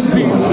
sim.